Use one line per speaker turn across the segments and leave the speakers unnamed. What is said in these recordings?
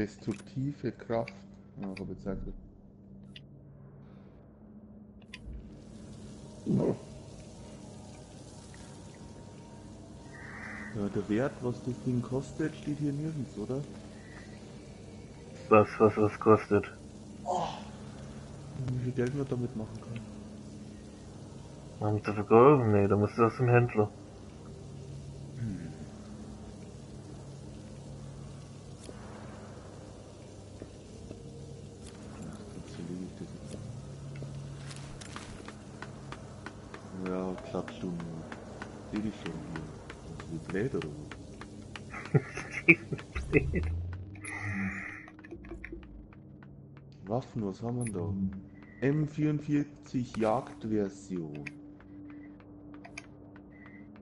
Destruktive Kraft. Ja, habe ich gesagt. Ja, der Wert, was das Ding kostet, steht hier nirgends, oder?
Was, was, was kostet?
Wie viel Geld man damit machen kann.
Haben sie verkaufen? Nee, da musst du das zum Händler.
Ach, dazu lege ich das jetzt an. Ja, klatsch du nur. Seh dich schon hier. Das ist wie blöd oder was? Waffen, was haben wir da? M44 Jagdversion.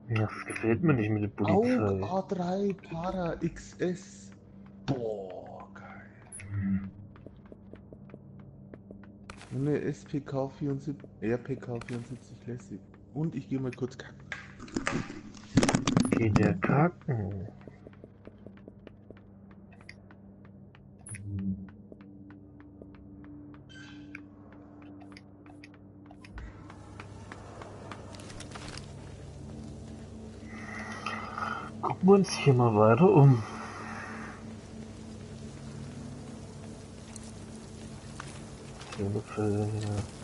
Ja, das gefällt mir nicht mit der
Auch
Polizei.
A3 Para XS. Boah, geil. Und eine SPK 74, RPK 74 Classic. Und ich gehe mal kurz kacken.
Geht der kacken. Gucken wir uns hier mal weiter um. Telefon, ja.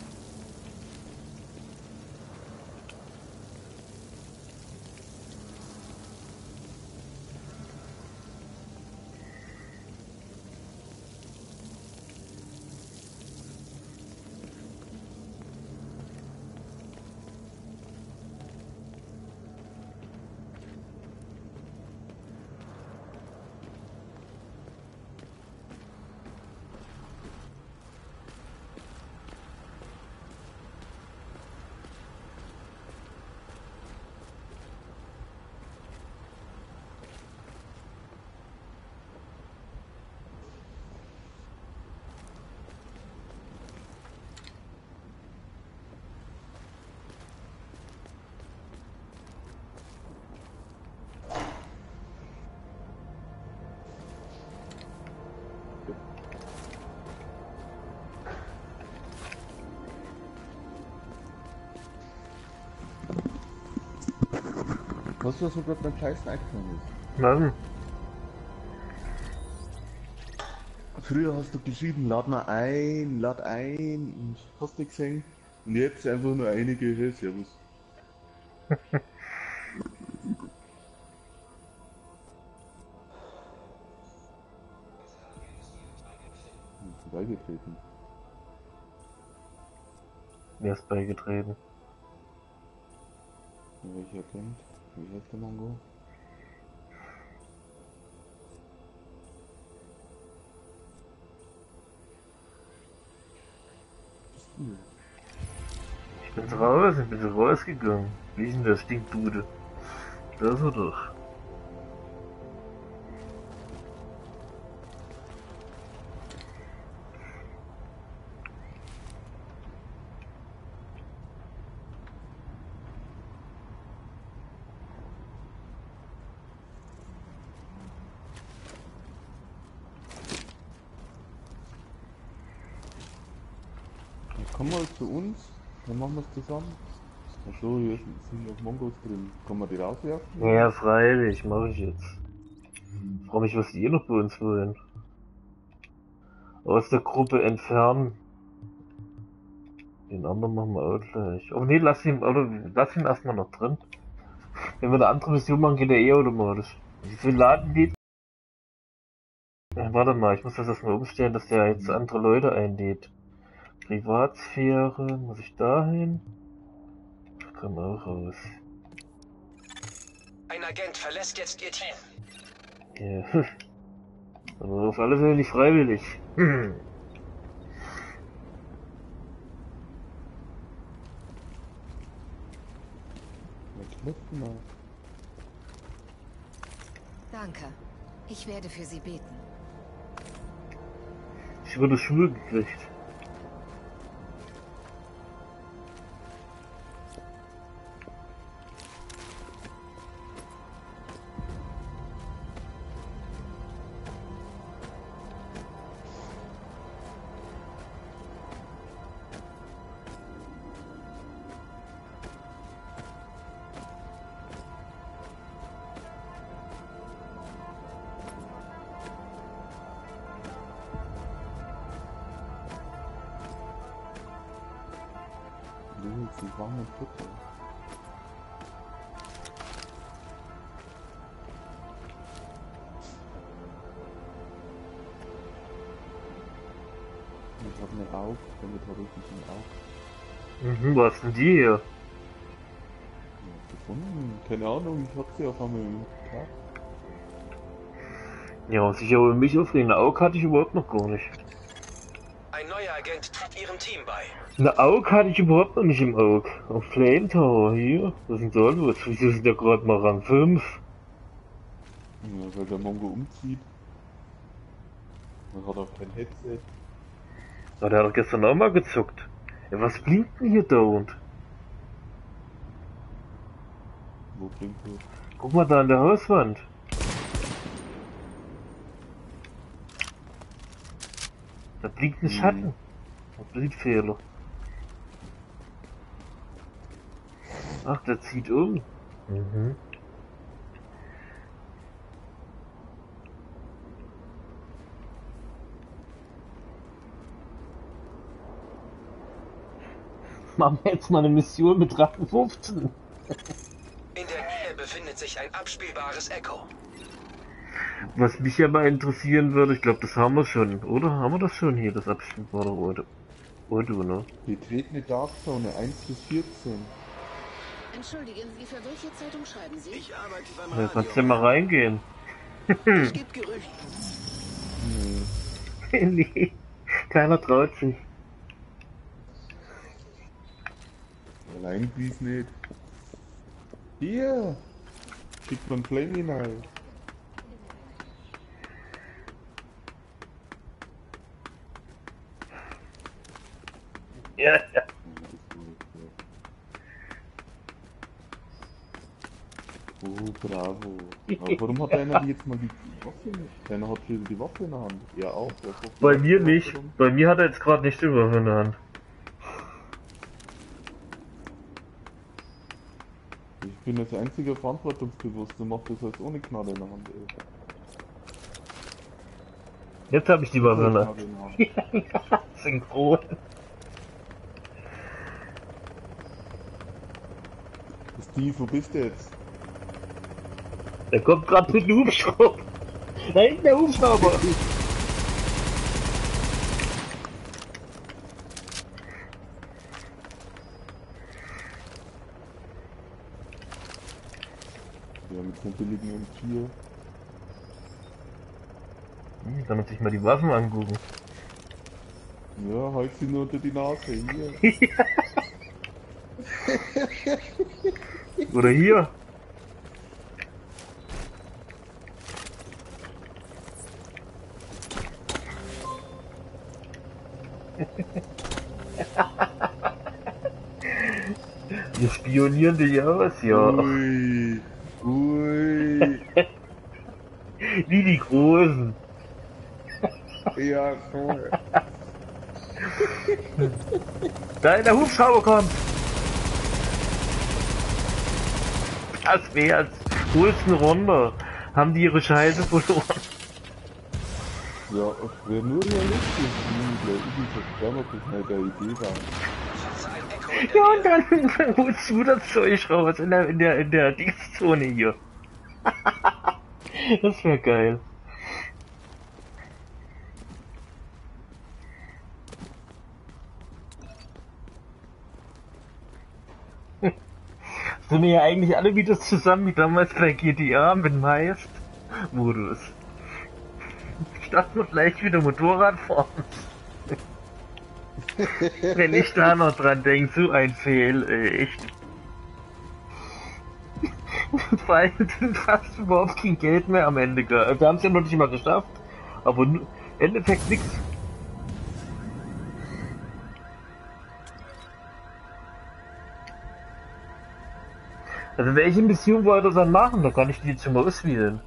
Weißt du, mir gerade beim Scheißen eingefallen ist?
Was?
Früher hast du geschrieben, lad mal ein, lad ein, und hast du gesehen? Und jetzt einfach nur einige, hey, servus. Hm, Vorbeigetreten.
Wer ist beigetreten?
Welcher kennt? Wie heißt der du?
Ich bin raus, ich bin rausgegangen. Wie ist denn der Stinkbude? Da ist er doch.
Komm mal zu uns, dann machen wir es zusammen. Achso, hier sind noch Mongos drin. Kann man die rauswerfen?
Ja, freilich, mache ich jetzt. Frau mich, was die noch bei uns wollen. Aus der Gruppe entfernen. Den anderen machen wir auch gleich. Oh nee, lass ihn, oder, lass ihn erstmal noch drin. Wenn wir eine andere Mission machen, geht er eh automatisch. Wie viel laden die? Ja, warte mal, ich muss das erstmal umstellen, dass der jetzt andere Leute einlädt. Privatsphäre, muss ich dahin? Ich komm auch raus.
Ein Agent verlässt jetzt Ihr Team.
Ja. Aber auf alle Fälle nicht freiwillig. Hm.
Danke. Ich werde für Sie beten.
Ich wurde schwul gekriegt.
War mit Futter. Ich hab eine Aug, damit habe ich nicht ein Aug
Mhm, was denn die hier?
gefunden. Keine Ahnung, ich hab sie auf einmal im Tag.
Ja, sicher wohl mich aufregen. Eine Aug hatte ich überhaupt noch gar nicht.
Agent tritt Ihrem Team bei.
Eine Aug hatte ich überhaupt noch nicht im Aug. Auf Flame Tower, hier. Was ist denn da los? Wieso sind da gerade mal Rang 5?
Ja, weil der Mongo umzieht. Man hat auch kein Headset.
Ja, der hat doch gestern auch mal gezuckt. Ja, was blinkt denn hier dauernd?
Wo blinkt das?
Guck mal da an der Hauswand. Da blinkt ein
Mhm.
Schatten. Ein Bildfehler. Ach, der zieht um. Mhm. Machen wir jetzt mal eine Mission mit Drachen 15.
In der Nähe befindet sich ein abspielbares Echo.
Was mich ja mal interessieren würde, ich glaube, das haben wir schon, oder? Haben wir das schon hier, das abspielbare Auto? Auto, ne?
Betretene Dark Zone 1 bis 14.
Entschuldigen Sie, für welche Zeitung schreiben Sie?
Ich arbeite beim
Da kannst du ja mal reingehen.
Es gibt Gerüchte.
Nee.
nee, keiner traut sich.
Allein dies nicht. Hier! Schickt man Flame hinein.
Ja, ja.
Oh, bravo. Aber warum hat einer die jetzt mal die Waffe? Keiner hat wieder die Waffe in der Hand. Ja, auch.
Bei mir nicht.
Hand.
Bei mir hat er jetzt gerade nicht die Waffe in der Hand.
Ich bin das einzige Verantwortungsbewusste, macht das als ohne Knarre in der Hand, ey.
Jetzt habe ich die Waffe in der Hand. Synchron.
Steve, wo bist du jetzt?
Der kommt gerade mit dem Hubschrauber. Da hinten der Hubschrauber.
Ja, mit so billigen M4.
Hm, Dann muss ich mal die Waffen angucken.
Ja, halt sie nur unter die Nase, hier.
Oder hier. Wir spionieren dich aus, ja.
Ui. Ui.
Wie die Großen.
Ja, cool.
Da der Hubschrauber kommt. Das wär's. Holst ihn runter. Haben die ihre Scheiße verloren.
Ja, es wäre nur realistisch, wie der Übelversperrer das eine Idee war.
Ja, und
Nähe.
dann holst du das Zeug raus in der, in der, in der Dienstzone hier. das wäre geil. Sind wir ja eigentlich alle wieder zusammen wie damals bei GTA mit Heist-Modus. Starten wir gleich wieder Motorrad fahren. Wenn ich da noch dran denke, so ein Fehl, ey, echt. Vor allem fast überhaupt kein Geld mehr am Ende gehabt. Wir haben es ja noch nicht mal geschafft, aber im Endeffekt nix. Also welche Mission wollt ihr dann machen? Da kann ich die jetzt schon mal auswählen.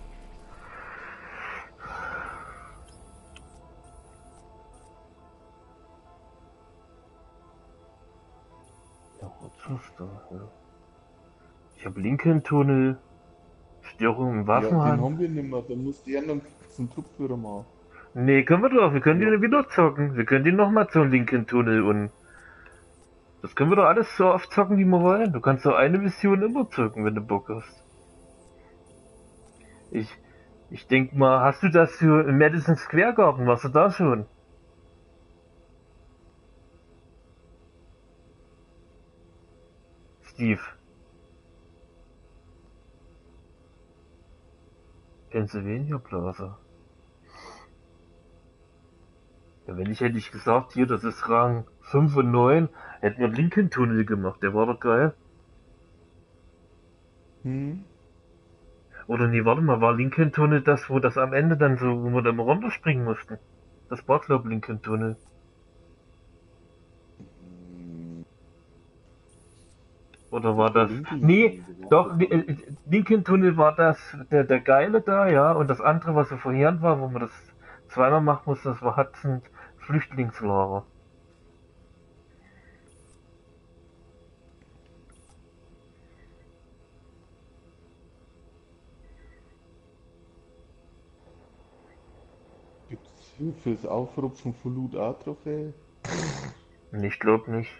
Ja, was ist da? Ja. Ich habe Lincoln-Tunnel, Störung im
Ja, den haben wir nicht mehr, dann muss die anderen zum Truppführer machen.
nee, können wir doch, wir können die wieder zocken. Wir können die nochmal zum Lincoln-Tunnel und Das können wir doch alles so oft zocken, wie wir wollen. Du kannst doch eine Mission immer zocken, wenn du Bock hast. Ich, ich denk mal, hast du das für im Madison Square Garden? Warst du da schon? Steve. Pennsylvania Plaza. Ja, wenn ich hätte ich gesagt, hier, das ist Rang 5 und 9, hätten wir Lincoln Tunnel gemacht, der war doch geil.
Hm?
Oder nee, warte mal, war Lincoln Tunnel das, wo das am Ende dann so, wo wir da mal runterspringen mussten? Das war glaub Lincoln Tunnel. Oder war das? Nee, doch, äh, Lincoln Tunnel war das, der, der geile da, ja, und das andere, was so vorherend war, wo man das zweimal machen musste, das war Hudson Flüchtlingslager.
Hier fürs Aufrupfen von Loot auch Trophäe?
Nee, Ich glaub nicht.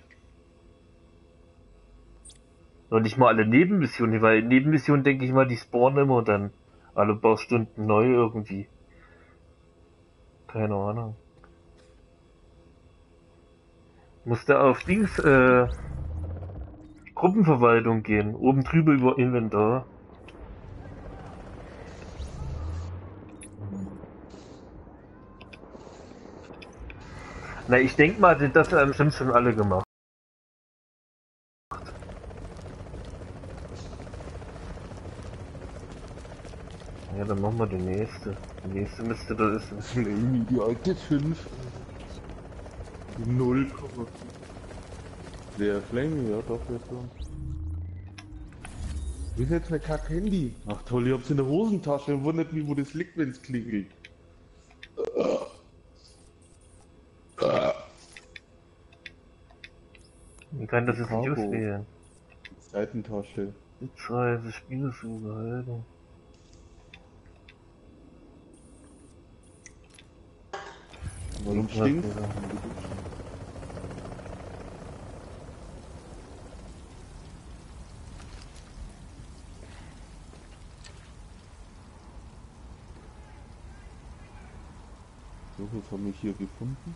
Und nicht mal alle Nebenmissionen, weil Nebenmissionen denke ich mal, die spawnen immer dann alle paar Stunden neu irgendwie. Keine Ahnung. Musste auf Dings, äh, Gruppenverwaltung gehen, oben drüber über Inventar. Na, ich denk mal, das haben bestimmt schon alle gemacht. Ja, dann machen wir die nächste. Die nächste müsste da ist.
Flamey, die alte 5. Die 0, Der Flamey, ja doch, jetzt so. Wie ist jetzt mein kack Handy? Ach toll, ich hab's in der Hosentasche und wundert mich, wo das liegt, wenn's klingelt.
Kann das jetzt nicht auswählen?
Seitentasche.
Sitzreise, Spielsuche, Haltung.
Warum stinkt? So, was haben wir hier gefunden?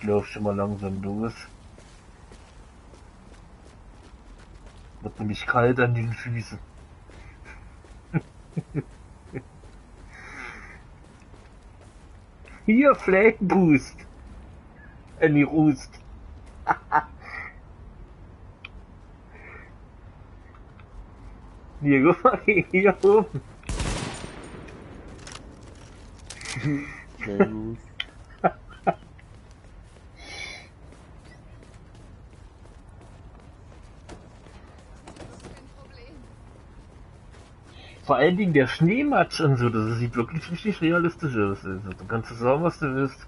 Ich lauf schon mal langsam los. Wird nämlich kalt an den Füßen. Hier, Flame Boost. Äh, nee, Roost. Hier, guck mal, hier oben.
Sehr
Vor allen Dingen der Schneematsch und so, das sieht wirklich richtig realistisch aus. Also, du kannst sagen, was du willst.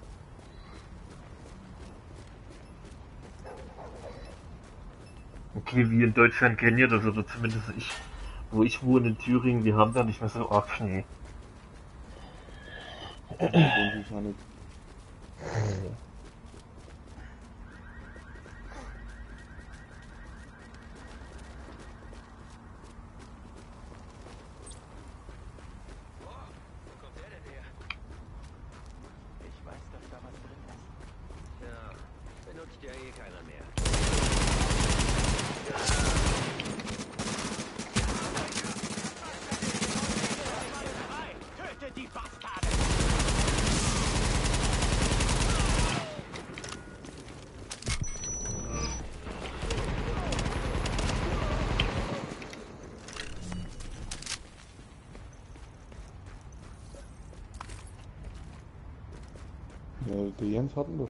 Okay, wie in Deutschland kennen ihr das, oder zumindest ich, wo ich wohne in Thüringen, wir haben da nicht mehr so arg Schnee.
Und ich auch nicht.
Wo kommt der denn her? Ich weiß, dass da was drin ist. Ja, benutzt ja eh keiner mehr. Tötet die Bastarde!
Ja, der Jens hat ihn doch